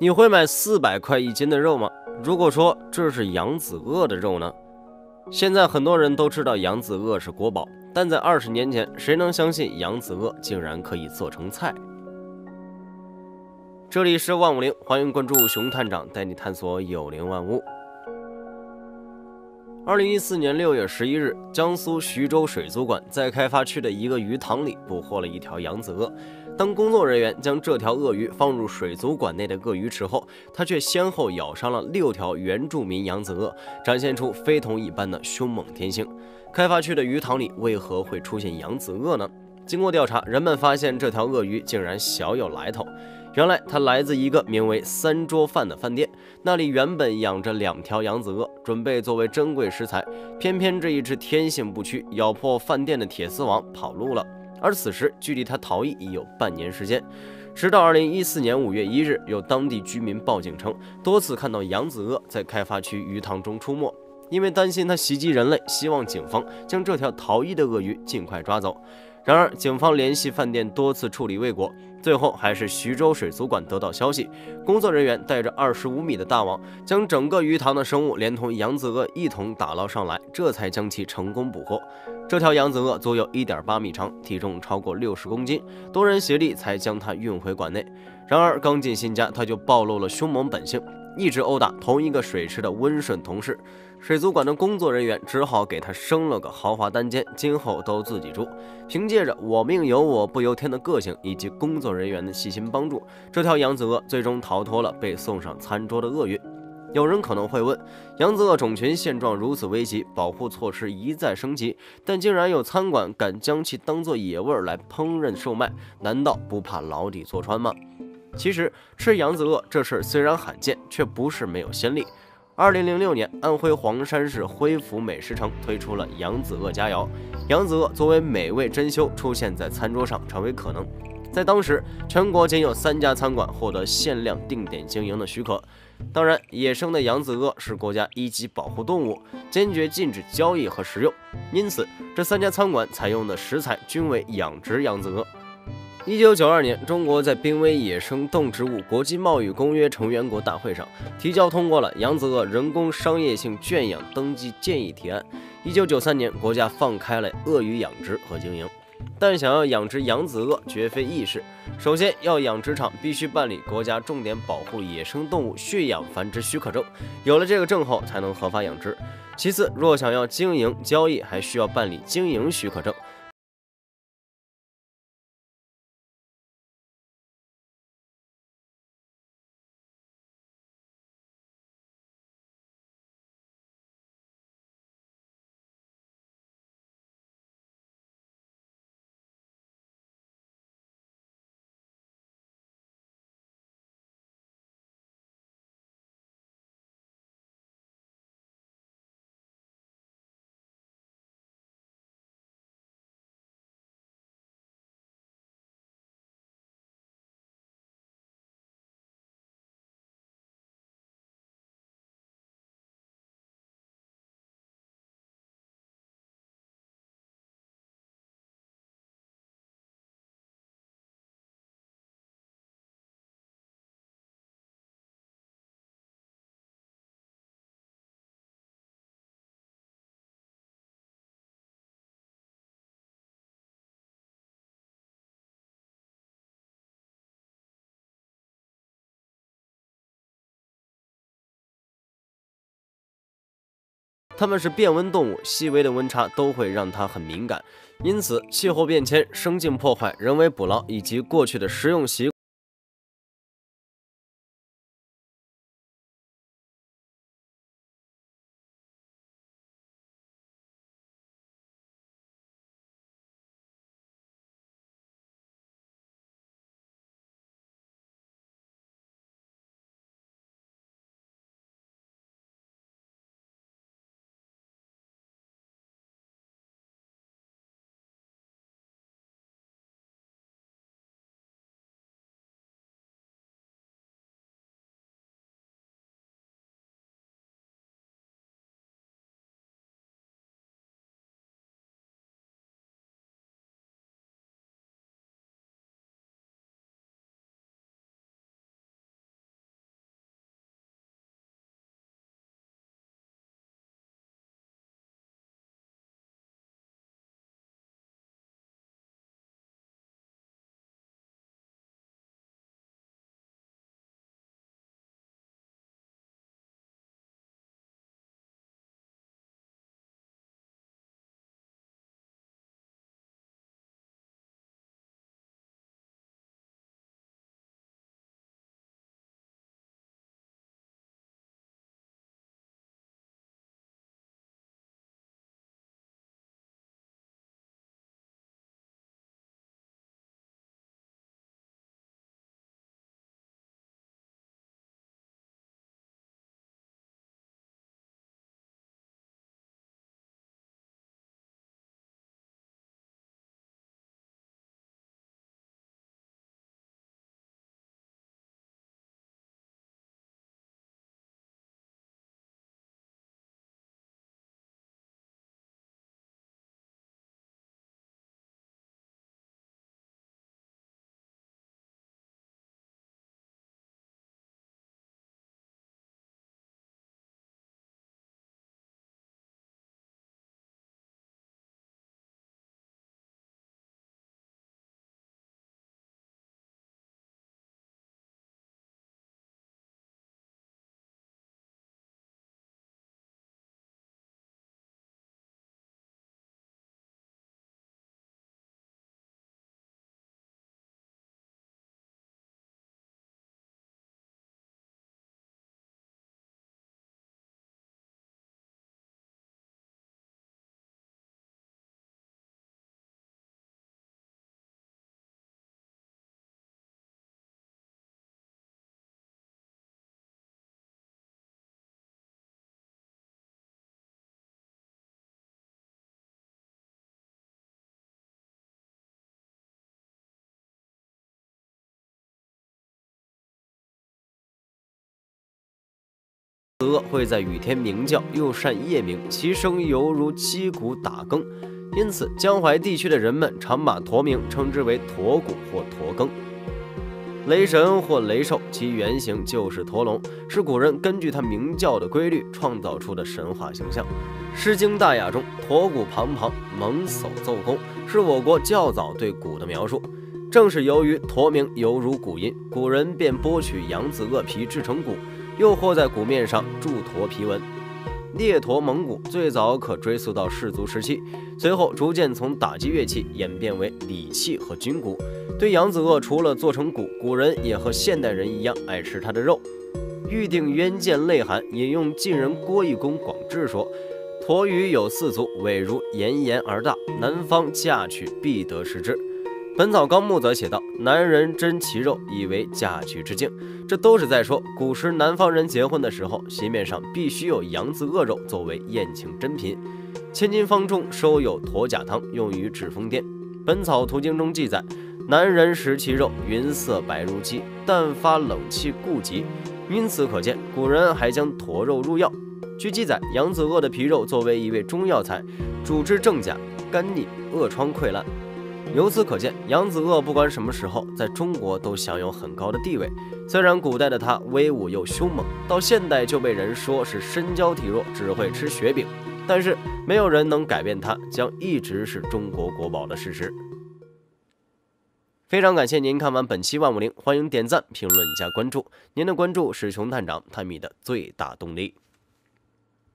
你会买四百块一斤的肉吗？如果说这是扬子鳄的肉呢？现在很多人都知道扬子鳄是国宝，但在二十年前，谁能相信扬子鳄竟然可以做成菜？这里是万物灵，欢迎关注熊探长，带你探索有灵万物。二零一四年六月十一日，江苏徐州水族馆在开发区的一个鱼塘里捕获了一条扬子鳄。当工作人员将这条鳄鱼放入水族馆内的鳄鱼池后，它却先后咬伤了六条原住民扬子鳄，展现出非同一般的凶猛天性。开发区的鱼塘里为何会出现扬子鳄呢？经过调查，人们发现这条鳄鱼竟然小有来头。原来它来自一个名为“三桌饭”的饭店，那里原本养着两条扬子鳄，准备作为珍贵食材。偏偏这一只天性不屈，咬破饭店的铁丝网跑路了。而此时距离他逃逸已有半年时间。直到二零一四年五月一日，有当地居民报警称，多次看到扬子鳄在开发区鱼塘中出没。因为担心它袭击人类，希望警方将这条逃逸的鳄鱼尽快抓走。然而，警方联系饭店多次处理未果，最后还是徐州水族馆得到消息，工作人员带着二十五米的大网，将整个鱼塘的生物连同扬子鳄一同打捞上来，这才将其成功捕获。这条扬子鳄足有一点八米长，体重超过六十公斤，多人协力才将它运回馆内。然而，刚进新家，它就暴露了凶猛本性。一直殴打同一个水池的温顺同事，水族馆的工作人员只好给他升了个豪华单间，今后都自己住。凭借着我命由我不由天的个性以及工作人员的细心帮助，这条扬子鳄最终逃脱了被送上餐桌的厄运。有人可能会问，扬子鳄种群现状如此危急，保护措施一再升级，但竟然有餐馆敢将其当作野味来烹饪售卖，难道不怕牢底坐穿吗？其实吃扬子鳄这事虽然罕见，却不是没有先例。二零零六年，安徽黄山市徽府美食城推出了扬子鳄佳肴，扬子鳄作为美味珍馐出现在餐桌上成为可能。在当时，全国仅有三家餐馆获得限量定点经营的许可。当然，野生的扬子鳄是国家一级保护动物，坚决禁止交易和食用。因此，这三家餐馆采用的食材均为养殖扬子鳄。一九九二年，中国在濒危野生动植物国际贸易公约成员国大会上提交通过了扬子鳄人工商业性圈养登记建议提案。一九九三年，国家放开了鳄鱼养殖和经营，但想要养殖扬子鳄绝非易事。首先要养殖场必须办理国家重点保护野生动物驯养繁殖许可证，有了这个证后才能合法养殖。其次，若想要经营交易，还需要办理经营许可证。它们是变温动物，细微的温差都会让它很敏感，因此气候变迁、生境破坏、人为捕捞以及过去的食用习。鳄会在雨天鸣叫，又善夜鸣，其声犹如击鼓打更，因此江淮地区的人们常把驼鸣称之为驼鼓或驼更。雷神或雷兽，其原型就是驼龙，是古人根据它鸣叫的规律创造出的神话形象。《诗经·大雅》中“驼鼓庞庞，猛叟奏功”是我国较早对鼓的描述。正是由于驼鸣犹如鼓音，古人便剥取扬子鳄皮制成鼓，又或在鼓面上铸驼皮纹。猎驼蒙古最早可追溯到氏族时期，随后逐渐从打击乐器演变为礼器和军鼓。对扬子鳄，除了做成鼓，古人也和现代人一样爱吃它的肉。《玉定渊见内涵》引用晋人郭义公广志说：“驼鱼有四足，尾如岩岩而大，南方嫁娶必得食之。”《本草纲目》则写道：“男人珍其肉，以为嫁娶之敬。”这都是在说，古时南方人结婚的时候，席面上必须有扬子鳄肉作为宴请珍品。《千金方》中收有驼甲汤，用于治疯癫。《本草图经》中记载。男人食其肉，云色白如鸡，但发冷气故疾。因此可见，古人还将驼肉入药。据记载，扬子鳄的皮肉作为一味中药材，主治正甲、肝逆、恶疮溃烂。由此可见，扬子鳄不管什么时候在中国都享有很高的地位。虽然古代的它威武又凶猛，到现代就被人说是身娇体弱，只会吃雪饼，但是没有人能改变它将一直是中国国宝的事实。非常感谢您看完本期万物灵，欢迎点赞、评论加关注，您的关注是熊探长探秘的最大动力。